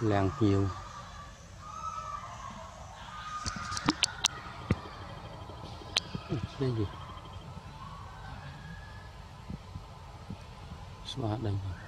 làng nhiều cái gì? Xóa đây rồi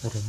或者